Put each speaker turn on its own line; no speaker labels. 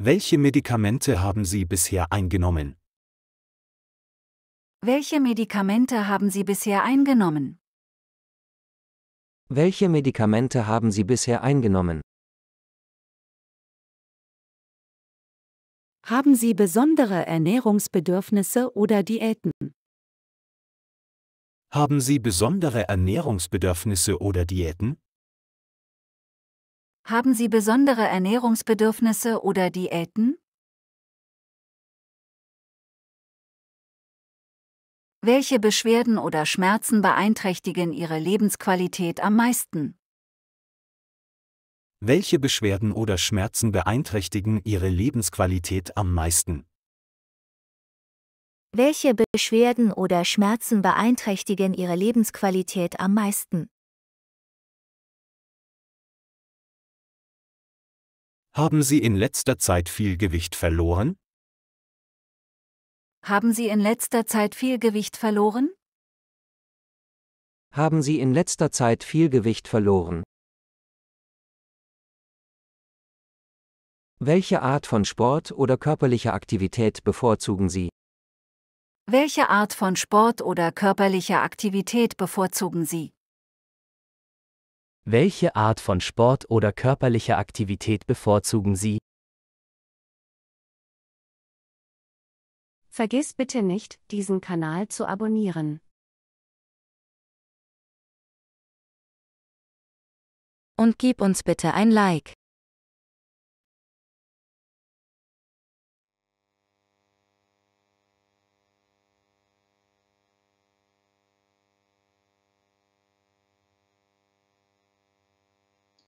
Welche Medikamente haben Sie bisher eingenommen?
Welche Medikamente haben Sie bisher eingenommen?
Welche Medikamente haben Sie bisher eingenommen?
Haben Sie besondere Ernährungsbedürfnisse oder Diäten?
Haben Sie besondere Ernährungsbedürfnisse oder Diäten?
Haben Sie besondere Ernährungsbedürfnisse oder Diäten? Welche Beschwerden oder Schmerzen beeinträchtigen Ihre Lebensqualität am meisten?
Welche Beschwerden oder Schmerzen beeinträchtigen Ihre Lebensqualität am meisten?
Welche Beschwerden oder Schmerzen beeinträchtigen Ihre Lebensqualität am meisten?
Haben Sie in letzter Zeit viel Gewicht verloren?
Haben Sie in letzter Zeit viel Gewicht verloren?
Haben Sie in letzter Zeit viel Gewicht verloren? Welche Art von Sport oder körperlicher Aktivität bevorzugen Sie?
Welche Art von Sport oder körperlicher Aktivität bevorzugen Sie?
Welche Art von Sport oder körperlicher Aktivität bevorzugen Sie?
Vergiss bitte nicht, diesen Kanal zu abonnieren.
Und gib uns bitte ein Like.